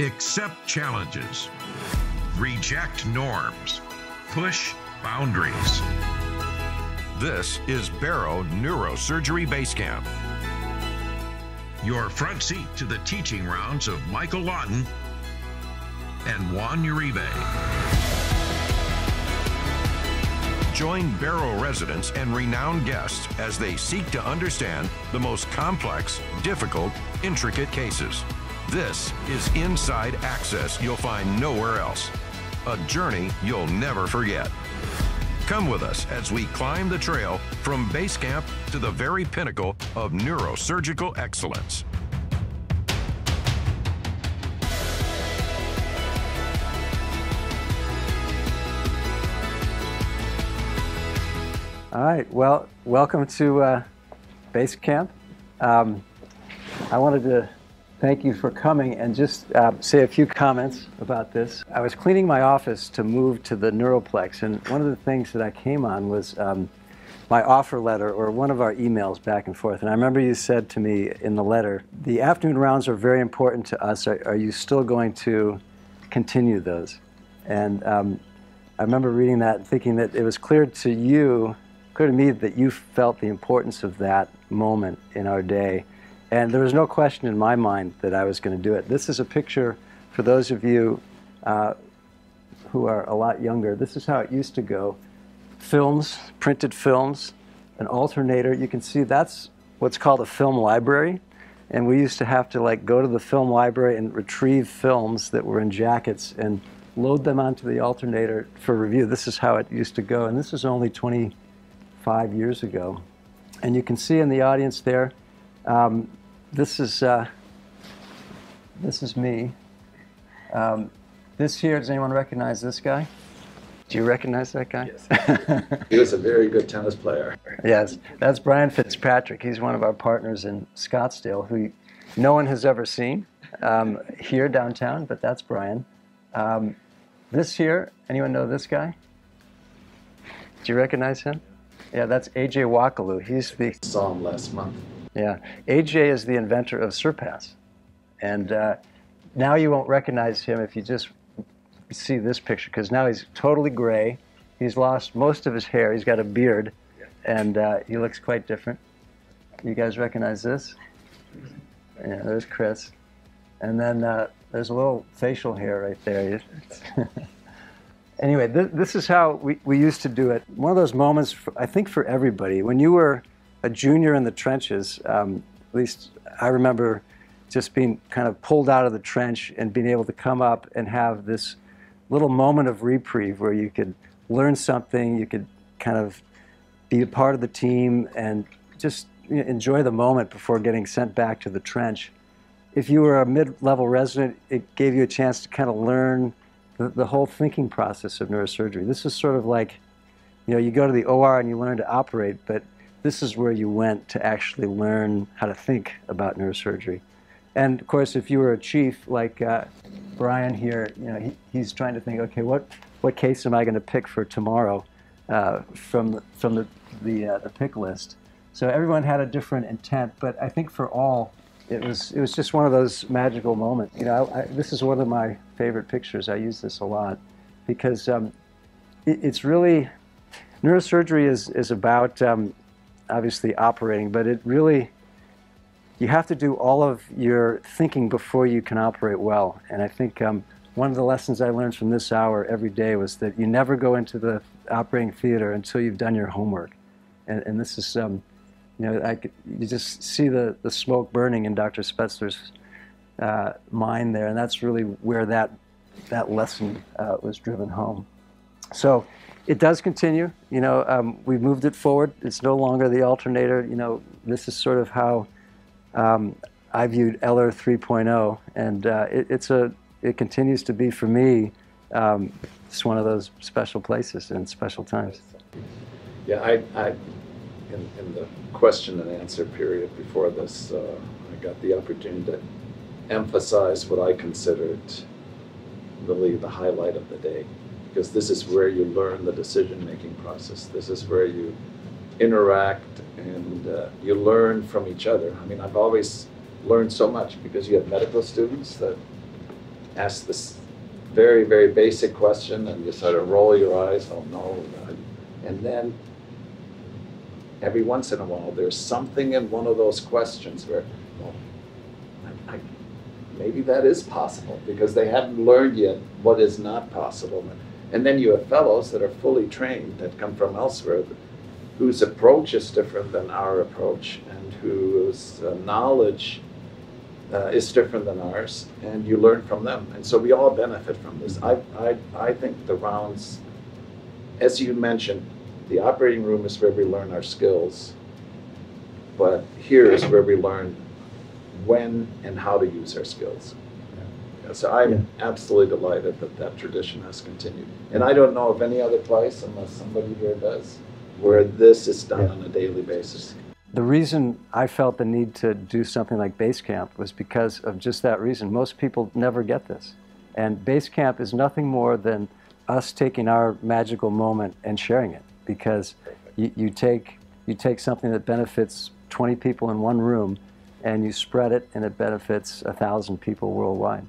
Accept challenges. Reject norms. Push boundaries. This is Barrow Neurosurgery Base Camp. Your front seat to the teaching rounds of Michael Lawton and Juan Uribe. Join Barrow residents and renowned guests as they seek to understand the most complex, difficult, intricate cases. This is inside access you'll find nowhere else. A journey you'll never forget. Come with us as we climb the trail from base camp to the very pinnacle of neurosurgical excellence. All right. Well, welcome to uh, Base Camp. Um, I wanted to thank you for coming and just uh, say a few comments about this. I was cleaning my office to move to the Neuroplex, and one of the things that I came on was um, my offer letter or one of our emails back and forth. And I remember you said to me in the letter, the afternoon rounds are very important to us. Are, are you still going to continue those? And um, I remember reading that and thinking that it was clear to you clear to me that you felt the importance of that moment in our day. And there was no question in my mind that I was going to do it. This is a picture for those of you uh, who are a lot younger. This is how it used to go films, printed films, an alternator. You can see that's what's called a film library. And we used to have to like go to the film library and retrieve films that were in jackets and load them onto the alternator for review. This is how it used to go. And this is only 25 years ago. And you can see in the audience there, um, this is uh, this is me. Um, this here, does anyone recognize this guy? Do you recognize that guy? Yes. he was a very good tennis player. yes, that's Brian Fitzpatrick. He's one of our partners in Scottsdale, who no one has ever seen um, here downtown, but that's Brian. Um, this here, anyone know this guy? Do you recognize him? Yeah, that's AJ Wakhloo. He's the. Saw him last month. Yeah, AJ is the inventor of Surpass, and uh, now you won't recognize him if you just see this picture because now he's totally gray. He's lost most of his hair. He's got a beard, and uh, he looks quite different. You guys recognize this? Yeah, there's Chris, and then uh, there's a little facial hair right there. anyway, th- this is how we, we used to do it. One of those moments, for, I think, for everybody. When you were a junior in the trenches, um, at least I remember just being kind of pulled out of the trench and being able to come up and have this little moment of reprieve where you could learn something, you could kind of be a part of the team and just you know, enjoy the moment before getting sent back to the trench. If you were a mid level resident, it gave you a chance to kind of learn the, the whole thinking process of neurosurgery. This is sort of like, you know, you go to the OR and you learn to operate, but this is where you went to actually learn how to think about neurosurgery. And of course, if you were a chief like uh, Brian here, you know, he, he's trying to think, okay, what, what case am I going to pick for tomorrow uh, from, the, from the, the, uh, the pick list? So everyone had a different intent, but I think for all, it was it was just one of those magical moments. You know, I, I, this is one of my favorite pictures. I use this a lot because um, it, it's really neurosurgery is is about um, obviously operating, but it really you have to do all of your thinking before you can operate well. And I think um, one of the lessons I learned from this hour every day was that you never go into the operating theater until you've done your homework. And, and this is um, you know, I you just see the, the smoke burning in Dr. Spetzler's uh, mind there, and that's really where that, that lesson uh, was driven home. So it does continue. You know, um, we've moved it forward. It's no longer the alternator. You know, this is sort of how um, I viewed Eller 3.0, and uh, it, it's a, it continues to be for me um, one of those special places and special times. Yeah, I, I in, in the question and answer period before this, uh, I got the opportunity to emphasize what I considered really the highlight of the day. Because this is where you learn the decision making process. This is where you interact and uh, you learn from each other. I mean, I've always learned so much because you have medical students that ask this very, very basic question and you sort of roll your eyes, oh no. And then every once in a while, there's something in one of those questions where, well, maybe that is possible because they haven't learned yet what is not possible. And then you have fellows that are fully trained that come from elsewhere whose approach is different than our approach and whose uh, knowledge uh, is different than ours, and you learn from them. And so we all benefit from this. I, I, I think the rounds, as you mentioned, the operating room is where we learn our skills, but here is where we learn when and how to use our skills. So I'm yeah. absolutely delighted that that tradition has continued. And I don't know of any other place, unless somebody here does, where this is done yeah. on a daily basis. The reason I felt the need to do something like Basecamp was because of just that reason. Most people never get this. And Basecamp is nothing more than us taking our magical moment and sharing it because you, you, take, you take something that benefits 20 people in one room and you spread it and it benefits a thousand people worldwide.